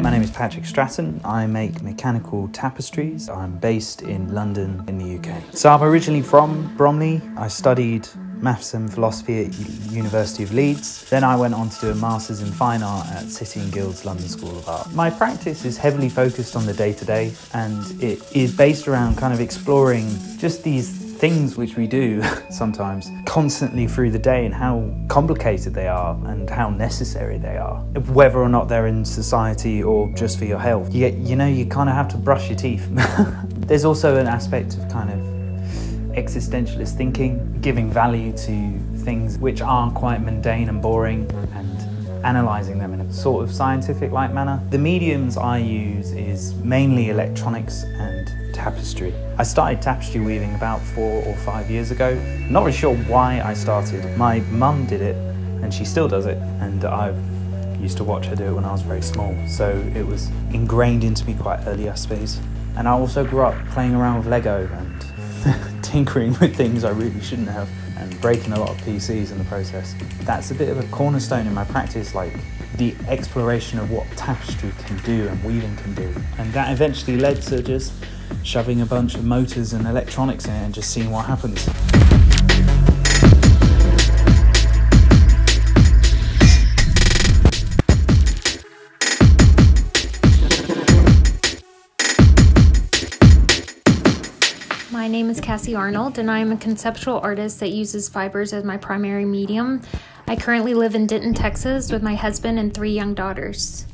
My name is Patrick Stratton. I make mechanical tapestries. I'm based in London in the UK. So I'm originally from Bromley. I studied maths and philosophy at University of Leeds. Then I went on to do a master's in fine art at City and Guilds London School of Art. My practice is heavily focused on the day-to-day and it is based around kind of exploring just these things which we do sometimes constantly through the day and how complicated they are and how necessary they are whether or not they're in society or just for your health you you know you kind of have to brush your teeth there's also an aspect of kind of existentialist thinking giving value to things which are quite mundane and boring and analysing them in a sort of scientific like manner. The mediums I use is mainly electronics and tapestry. I started tapestry weaving about four or five years ago. Not really sure why I started. My mum did it and she still does it and I used to watch her do it when I was very small. So it was ingrained into me quite early I suppose. And I also grew up playing around with Lego and tinkering with things I really shouldn't have and breaking a lot of PCs in the process. That's a bit of a cornerstone in my practice, like the exploration of what tapestry can do and weaving can do. And that eventually led to just shoving a bunch of motors and electronics in it and just seeing what happens. My name is Cassie Arnold, and I am a conceptual artist that uses fibers as my primary medium. I currently live in Denton, Texas, with my husband and three young daughters.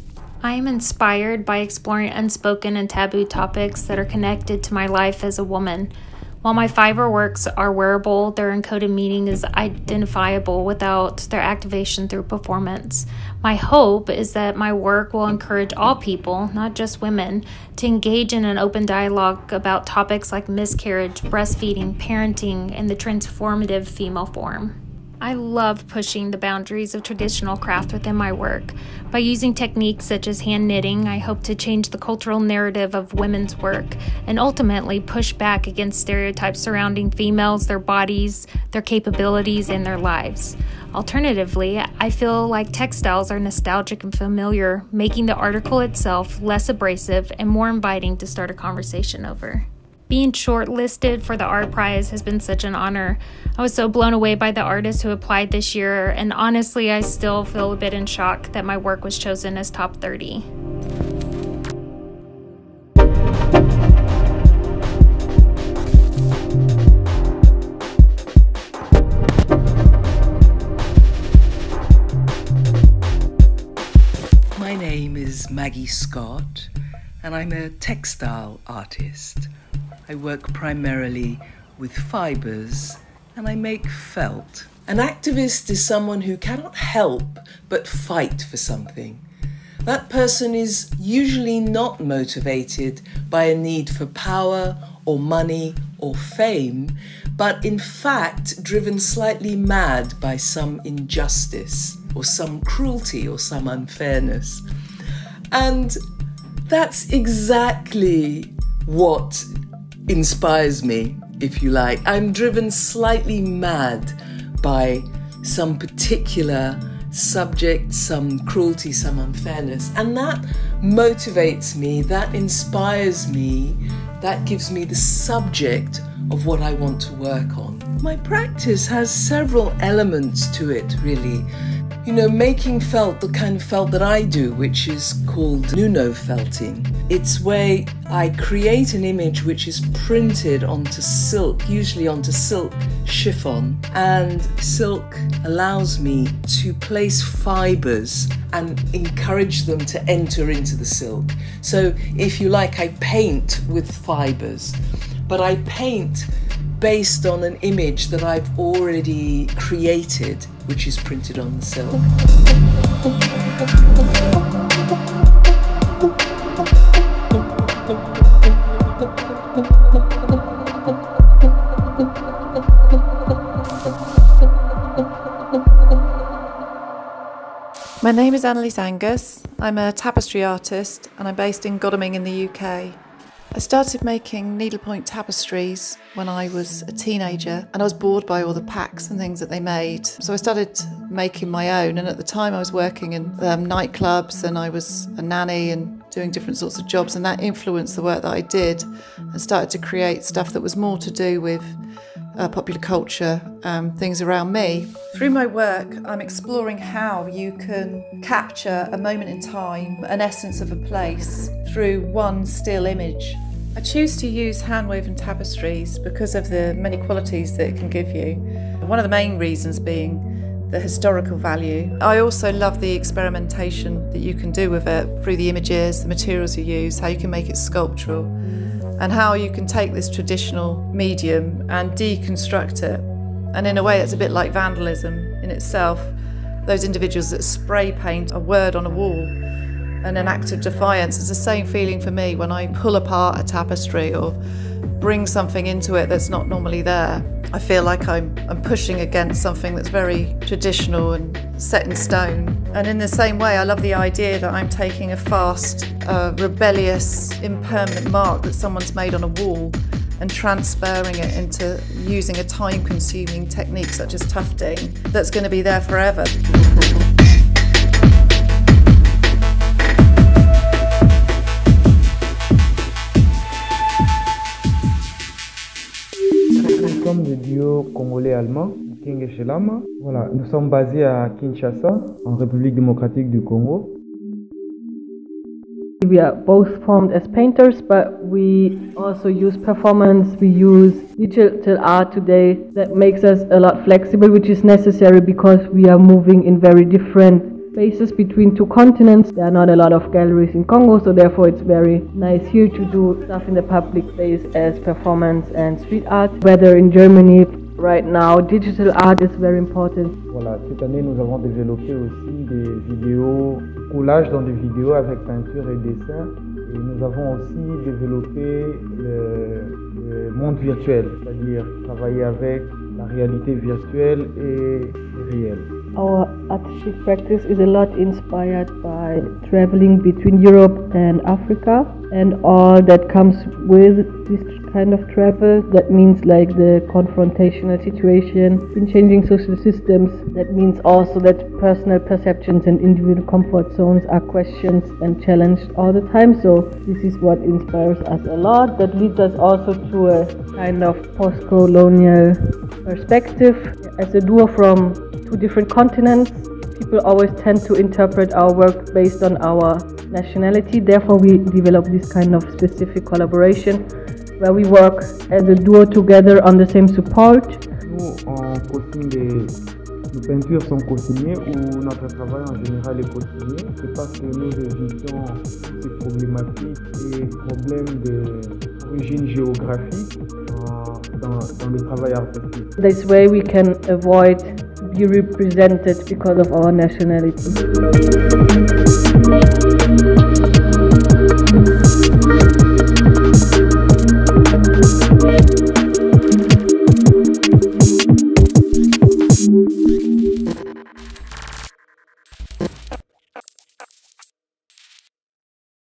I am inspired by exploring unspoken and taboo topics that are connected to my life as a woman. While my fiber works are wearable, their encoded meaning is identifiable without their activation through performance. My hope is that my work will encourage all people, not just women, to engage in an open dialogue about topics like miscarriage, breastfeeding, parenting, and the transformative female form. I love pushing the boundaries of traditional craft within my work. By using techniques such as hand knitting, I hope to change the cultural narrative of women's work and ultimately push back against stereotypes surrounding females, their bodies, their capabilities, and their lives. Alternatively, I feel like textiles are nostalgic and familiar, making the article itself less abrasive and more inviting to start a conversation over. Being shortlisted for the Art Prize has been such an honor. I was so blown away by the artists who applied this year, and honestly, I still feel a bit in shock that my work was chosen as top 30. My name is Maggie Scott, and I'm a textile artist. I work primarily with fibers and I make felt. An activist is someone who cannot help but fight for something. That person is usually not motivated by a need for power or money or fame, but in fact driven slightly mad by some injustice or some cruelty or some unfairness. And that's exactly what inspires me, if you like. I'm driven slightly mad by some particular subject, some cruelty, some unfairness. And that motivates me, that inspires me, that gives me the subject of what I want to work on. My practice has several elements to it, really you know, making felt the kind of felt that I do, which is called Nuno felting. It's where I create an image which is printed onto silk, usually onto silk chiffon, and silk allows me to place fibers and encourage them to enter into the silk. So, if you like, I paint with fibers, but I paint based on an image that I've already created, which is printed on the silk. My name is Anne-Elise Angas. I'm a tapestry artist and I'm based in Godalming in the UK. I started making needlepoint tapestries when I was a teenager and I was bored by all the packs and things that they made. So I started making my own. And at the time, I was working in um, nightclubs and I was a nanny and doing different sorts of jobs. And that influenced the work that I did and started to create stuff that was more to do with uh, popular culture, um, things around me. Through my work, I'm exploring how you can capture a moment in time, an essence of a place, through one still image. I choose to use hand-woven tapestries because of the many qualities that it can give you. One of the main reasons being the historical value. I also love the experimentation that you can do with it through the images, the materials you use, how you can make it sculptural and how you can take this traditional medium and deconstruct it. And in a way, it's a bit like vandalism in itself. Those individuals that spray paint a word on a wall and an act of defiance. It's the same feeling for me when I pull apart a tapestry or bring something into it that's not normally there. I feel like I'm, I'm pushing against something that's very traditional and set in stone. And in the same way, I love the idea that I'm taking a fast, uh, rebellious, impermanent mark that someone's made on a wall and transferring it into using a time consuming technique such as tufting that's going to be there forever. Le duo congolais-allemand, Schellhammer. Voilà, nous sommes basés à Kinshasa, en République démocratique du Congo. We are both formed as painters, but we also use performance. We use digital art today that makes us a lot flexible, which is necessary because we are moving in very different spaces between two continents. There are not a lot of galleries in Congo, so therefore it's very nice here to do stuff in the public space as performance and street art. Whether in Germany right now, digital art is very important. Voilà, cette année nous avons développé aussi des vidéos, collages dans des vidéos avec peinture et dessin. Et nous avons aussi développé le, le monde virtuel, c'est-à-dire travailler avec la réalité virtuelle et. Our artistic practice is a lot inspired by traveling between Europe and Africa and all that comes with this kind of travel. That means like the confrontational situation in changing social systems. That means also that personal perceptions and individual comfort zones are questioned and challenged all the time. So this is what inspires us a lot. That leads us also to a kind of post-colonial perspective as a duo from two different continents. People always tend to interpret our work based on our nationality. Therefore, we develop this kind of specific collaboration where we work as a duo together on the same support. Nous, on co-signe des, nos peintures sont co-signées ou notre travail en général est co-signé. C'est parce que nous évitons ces problématiques et problèmes d'origine géographique dans, dans le travail artistique. This way we can avoid be represented because of our nationality.